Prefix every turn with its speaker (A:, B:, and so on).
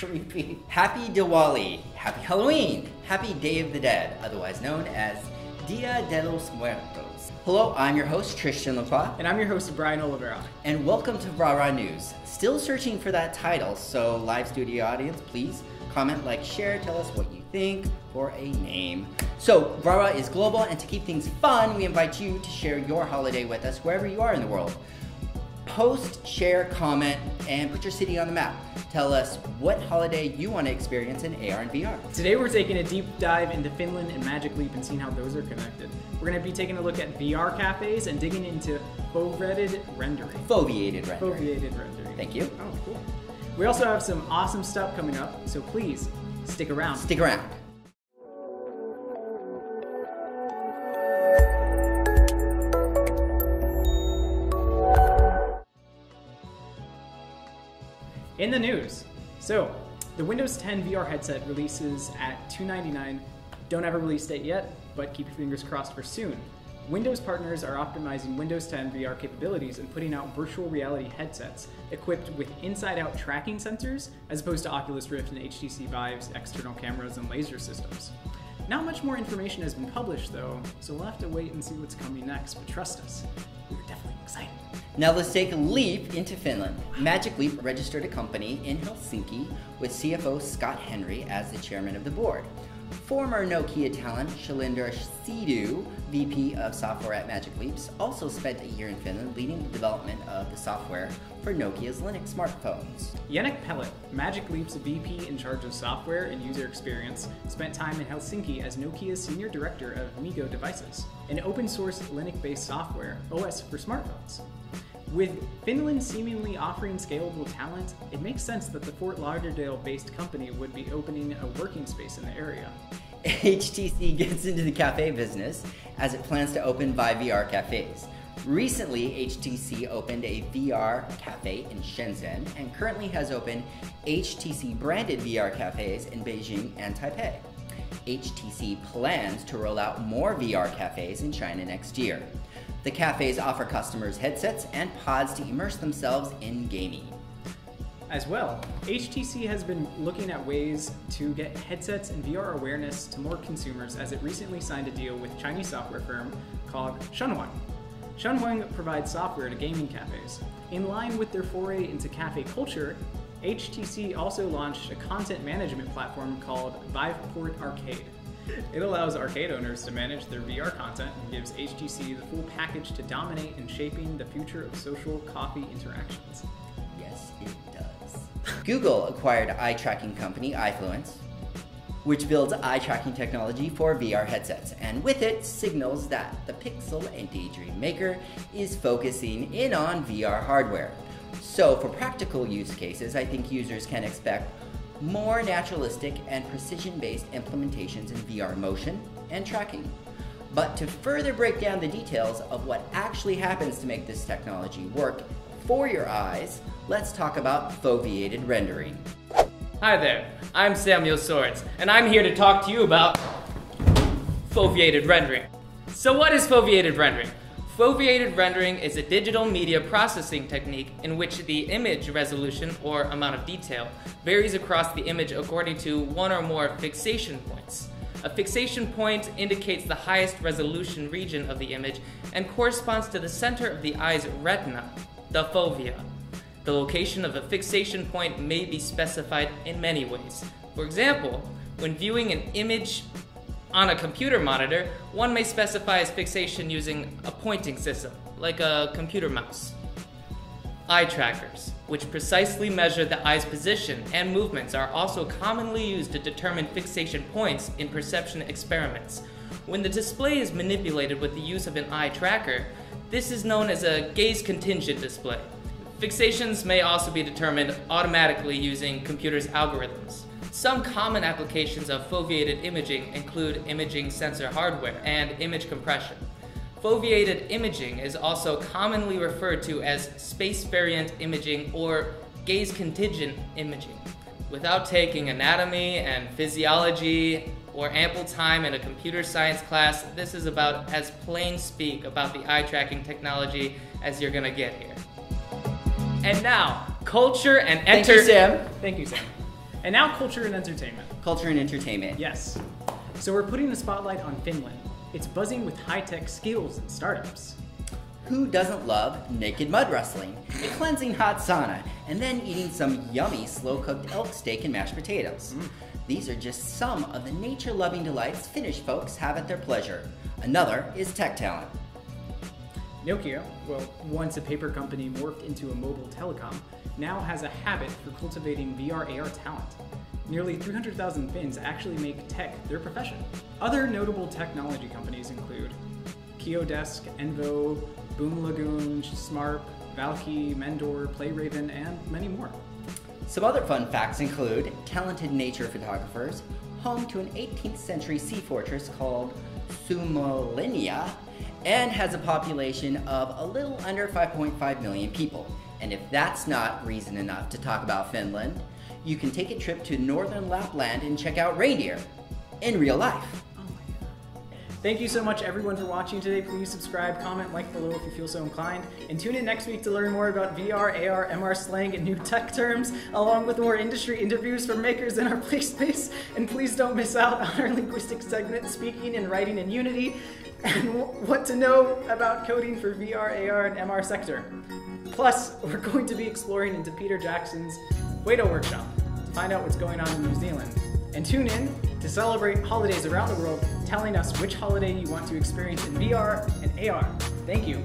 A: Creepy. Happy Diwali, Happy Halloween, Happy Day of the Dead, otherwise known as Dia de los Muertos. Hello, I'm your host, Tristian Lacoux.
B: And I'm your host, Bryan Oliveira.
A: And welcome to Rah News. Still searching for that title, so live studio audience, please comment, like, share, tell us what you think for a name. So, Rah is global, and to keep things fun, we invite you to share your holiday with us wherever you are in the world. Post, share, comment, and put your city on the map. Tell us what holiday you want to experience in AR and VR.
B: Today we're taking a deep dive into Finland and Magic Leap and seeing how those are connected. We're going to be taking a look at VR cafes and digging into foveated rendering.
A: Foveated rendering.
B: Foveated rendering.
A: Thank you.
B: Oh, cool. We also have some awesome stuff coming up, so please stick around.
A: Stick around.
B: In the news, so the Windows 10 VR headset releases at 299. Don't have a release date yet, but keep your fingers crossed for soon. Windows partners are optimizing Windows 10 VR capabilities and putting out virtual reality headsets equipped with inside out tracking sensors as opposed to Oculus Rift and HTC Vive's external cameras and laser systems. Not much more information has been published though, so we'll have to wait and see what's coming next, but trust us, we're definitely.
A: Now let's take a leap into Finland. Magic Leap registered a company in Helsinki with CFO Scott Henry as the chairman of the board. Former Nokia talent Shalinder Sidhu, VP of software at Magic Leaps, also spent a year in Finland leading the development of the software for Nokia's Linux smartphones.
B: Yannick Pellet, Magic Leap's VP in charge of software and user experience, spent time in Helsinki as Nokia's senior director of MeeGo devices, an open source Linux based software OS for smartphones. With Finland seemingly offering scalable talent, it makes sense that the Fort Lauderdale based company would be opening a working space in the area.
A: HTC gets into the cafe business as it plans to open Vive VR cafes. Recently, HTC opened a VR cafe in Shenzhen and currently has opened HTC branded VR cafes in Beijing and Taipei. HTC plans to roll out more VR cafes in China next year. The cafes offer customers headsets and pods to immerse themselves in gaming.
B: As well, HTC has been looking at ways to get headsets and VR awareness to more consumers as it recently signed a deal with Chinese software firm called Shunwang. Shunwang provides software to gaming cafes. In line with their foray into cafe culture, HTC also launched a content management platform called Viveport Arcade. It allows arcade owners to manage their VR content and gives HTC the full package to dominate in shaping the future of social coffee interactions.
A: Yes, it does. Google acquired eye tracking company Eyefluence, which builds eye tracking technology for VR headsets, and with it signals that the Pixel and Daydream Maker is focusing in on VR hardware. So, for practical use cases, I think users can expect more naturalistic and precision-based implementations in VR motion and tracking. But to further break down the details of what actually happens to make this technology work for your eyes, let's talk about foveated rendering.
C: Hi there, I'm Samuel Sords, and I'm here to talk to you about foveated rendering. So what is foveated rendering? Foveated rendering is a digital media processing technique in which the image resolution or amount of detail varies across the image according to one or more fixation points. A fixation point indicates the highest resolution region of the image and corresponds to the center of the eye's retina, the fovea. The location of a fixation point may be specified in many ways. For example, when viewing an image on a computer monitor, one may specify its fixation using a pointing system, like a computer mouse. Eye trackers, which precisely measure the eye's position and movements, are also commonly used to determine fixation points in perception experiments. When the display is manipulated with the use of an eye tracker, this is known as a gaze contingent display. Fixations may also be determined automatically using computers' algorithms. Some common applications of foveated imaging include imaging sensor hardware and image compression. Foveated imaging is also commonly referred to as space variant imaging or gaze contingent imaging. Without taking anatomy and physiology or ample time in a computer science class, this is about as plain speak about the eye tracking technology as you're gonna get here. And now, culture and enter- Thank
A: you, Sam.
B: Thank you, Sam. And now culture and entertainment.
A: Culture and entertainment.
B: Yes. So we're putting the spotlight on Finland. It's buzzing with high-tech skills and startups.
A: Who doesn't love naked mud wrestling, a cleansing hot sauna, and then eating some yummy slow-cooked elk steak and mashed potatoes? Mm. These are just some of the nature-loving delights Finnish folks have at their pleasure. Another is tech talent.
B: Nokia, well, once a paper company morphed into a mobile telecom, now has a habit for cultivating VR AR talent. Nearly 300,000 Finns actually make tech their profession. Other notable technology companies include Kiosked, Envo, Boomlagoon, Smart, Valkee, Mendor, Playraven, and many more.
A: Some other fun facts include talented nature photographers, home to an 18th century sea fortress called Suomenlinna, and has a population of a little under 5.5 million people. And if that's not reason enough to talk about Finland, you can take a trip to northern Lapland and check out reindeer in real life.
B: Oh my. Thank you so much everyone for watching today. Please subscribe, comment, like below if you feel so inclined, and tune in next week to learn more about VR, AR, MR slang, and new tech terms, along with more industry interviews from makers in our play space. And please don't miss out on our linguistic segment, Speaking and Writing in Unity, and what to know about coding for VR, AR, and MR sector. Plus, we're going to be exploring into Peter Jackson's Weta Workshop to find out what's going on in New Zealand. And tune in to celebrate holidays around the world, telling us which holiday you want to experience in VR and AR. Thank you.